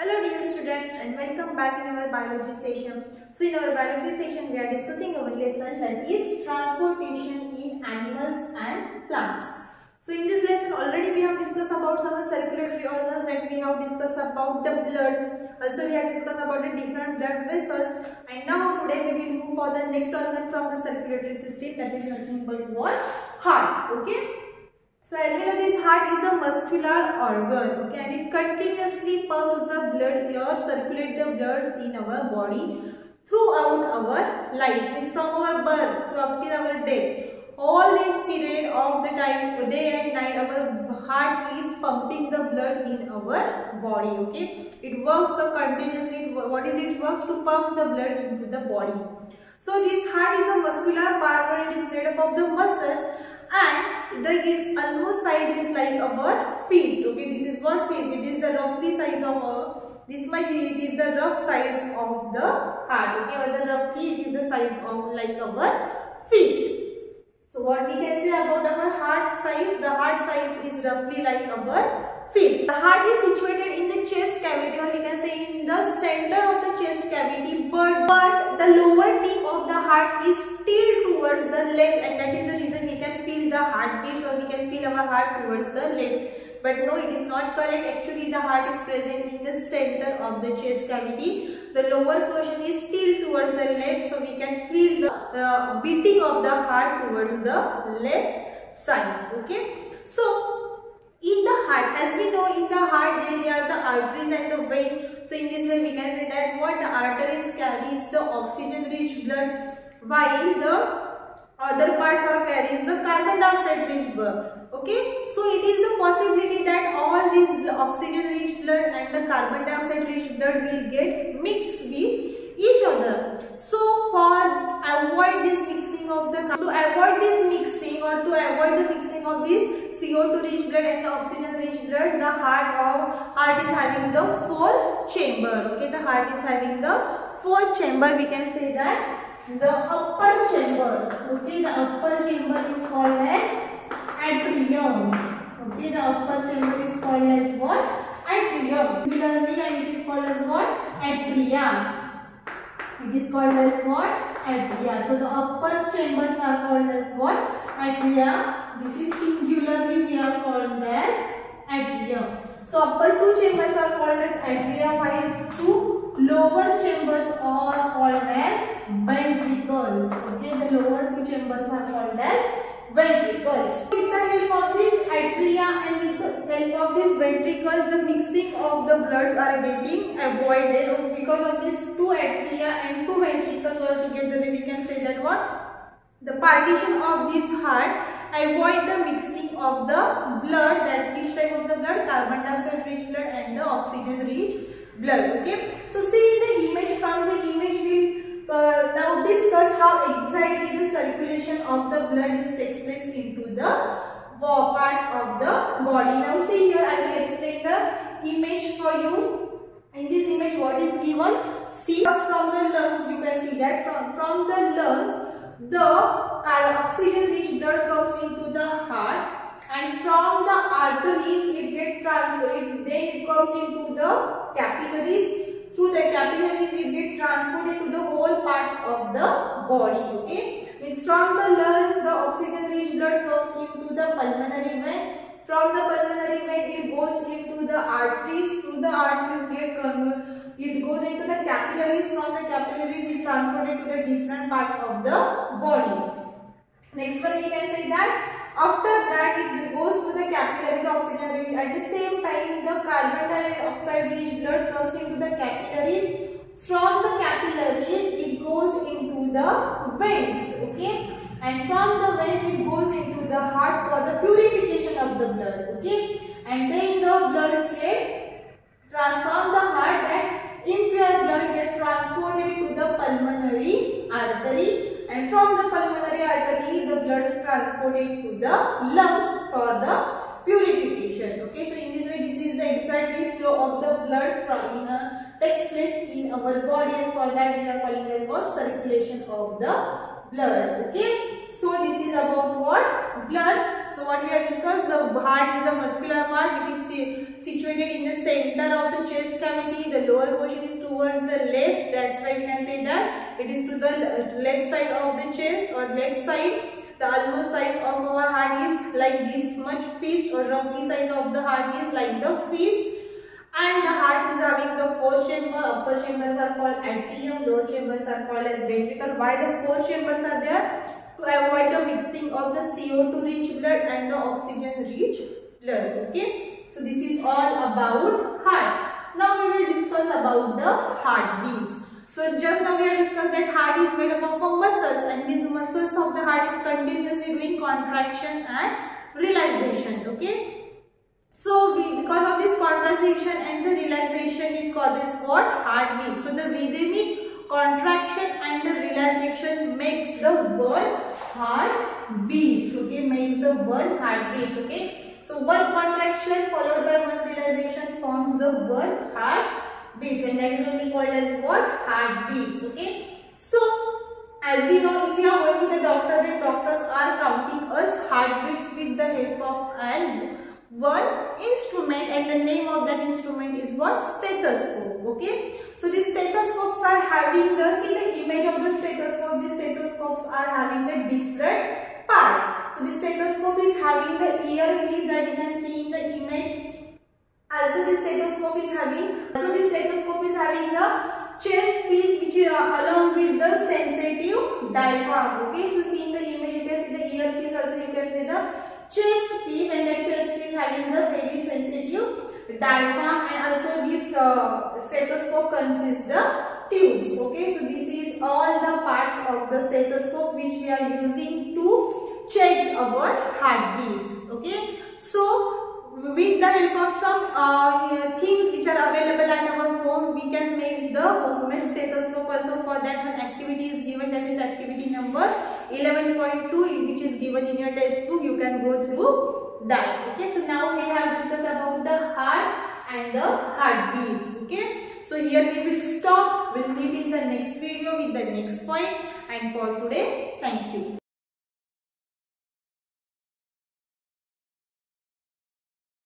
Hello dear students and welcome back in our biology session. So in our biology session we are discussing our lesson that is transportation in animals and plants. So in this lesson already we have discussed about some circulatory organs that we have discussed about the blood. Also we have discussed about the different blood vessels and now today we will move for the next organ from the circulatory system that is nothing but what? Heart. Okay. So as we know this heart is a muscular organ okay and it continuously pumps the blood or circulate the bloods in our body throughout our life means from our birth to up till our death. All this period of the time day and night our heart is pumping the blood in our body okay. It works the continuously what is it works to pump the blood into the body. So this heart is a muscular part it is made up of the muscles and the its almost size is like our fist. Okay this is what fist. It is the roughly size of a this much it is the rough size of the heart. Okay or the roughly it is the size of like our fist. So what we can say about our heart size? The heart size is roughly like our fist. The heart is situated in the chest cavity or we can say in the center of the chest cavity but but the lower tip of the heart is tilted towards the left and that is the reason the heartbeats or we can feel our heart towards the left. But no, it is not correct. Actually, the heart is present in the center of the chest cavity. The lower portion is still towards the left, so we can feel the uh, beating of the heart towards the left side. Okay. So, in the heart, as we know in the heart there are the arteries and the veins. So, in this way we can say that what the arteries carries the oxygen rich blood while the other parts are carries the carbon dioxide rich blood. Okay? So it is the possibility that all this oxygen rich blood and the carbon dioxide rich blood will get mixed with each other. So for avoid this mixing of the to avoid this mixing or to avoid the mixing of this CO2 rich blood and the oxygen rich blood the heart of heart is having the four chamber. Okay? The heart is having the four chamber. We can say that the upper chamber. Okay the upper chamber is called as atrium. Okay the upper chamber is called as what? Atrium. Similarly and it is called as what? Atria. It is called as what? Atria. So the upper chambers are called as what? Atria. This is singularly we are called as atrium. So upper two chambers are called as atria. While two lower chambers are called as ventricles. Okay, the lower two chambers are called as ventricles. With the help of this atria and with the help of these ventricles, the mixing of the bloods are getting avoided oh, because of these two atria and two ventricles all together we can say that what? The partition of this heart avoid the mixing of the blood that which type of the blood carbon dioxide rich blood and the oxygen rich blood okay? So see in the image from the image we uh, now discuss how exactly the circulation of the blood is takes place into the parts of the body. Now see here i will explain the image for you. In this image what is given? See from the lungs you can see that from from the lungs the oxygen rich blood comes into the heart and from the arteries it get transferred then it comes into the capillaries. Through the capillaries it get transported to the whole parts of the body okay? Means from the lungs the oxygen rich blood comes into the pulmonary vein. From the pulmonary vein it goes into the arteries. Through the arteries get it goes into the capillaries. From the capillaries it transported to the different parts of the body. Next one we can say that after that it goes to the capillary, the oxygen. At the same time the carbon dioxide rich blood comes into the capillaries. From the capillaries it goes into the veins. Okay. And from the veins it goes into the heart for the purification of the blood. Okay. And then the blood get transformed the heart that impure blood get transported to the pulmonary artery and from the pulmonary artery the blood is transported to the lungs for the purification. Okay so in this way this is the exact flow of the blood from in a takes place in our body and for that we are calling as what circulation of the blood. Okay so this is about what? Blood. So what we have discussed the heart is a muscular part which is situated in the center of the chest cavity. The lower portion is towards the left. That's why we can say that it is to the left side of the chest or left side. The almost size of our heart is like this much fist or roughly size of the heart is like the fist. And the heart is having the four chamber. Upper chambers are called atrium. Lower chambers are called as ventricle. Why the four chambers are there? To avoid the mixing of the CO2 rich blood and the oxygen rich blood. Okay. So this is all about heart. Now we will discuss about the heartbeats. So just now we have discussed that heart is made up of muscles and these muscles of the heart is continuously doing contraction and relaxation. Okay. So we, because of this contraction and the relaxation it causes what? Heartbeat. So the rhythmic contraction and the relaxation makes the word heart beats. Okay. Makes the word heart beats. Okay. So one contraction followed by one relaxation forms the word heart beats and that is only called as what? Heartbeats. Okay. So as we know if we are going to the doctor then doctors are counting us heartbeats with the help of an one instrument and the name of that instrument is what? Stethoscope. Okay. So these stethoscopes are having the, see the image of the stethoscope, these stethoscopes are having the different parts. So stethoscope is having the earpiece that you can see in the image. Also the stethoscope is having, so the stethoscope is having the chest piece which is uh, along with the sensitive diaphragm. Okay, so see in the image you can see the earpiece also you can see the chest piece and that chest piece having the very sensitive diaphragm and also this uh, stethoscope consists the tubes. Okay, so this is all the parts of the stethoscope which we are using to check our heartbeats. Okay, so with the help of some uh, things which are available at our home, we can make the homemade stethoscope also for that one activity is given that is activity number 11.2 which is given in your textbook. You can go through that. Okay, so now we have discussed about the heart and the heartbeats. Okay. So here we will stop. We'll meet in the next video with the next point. And for today, thank you.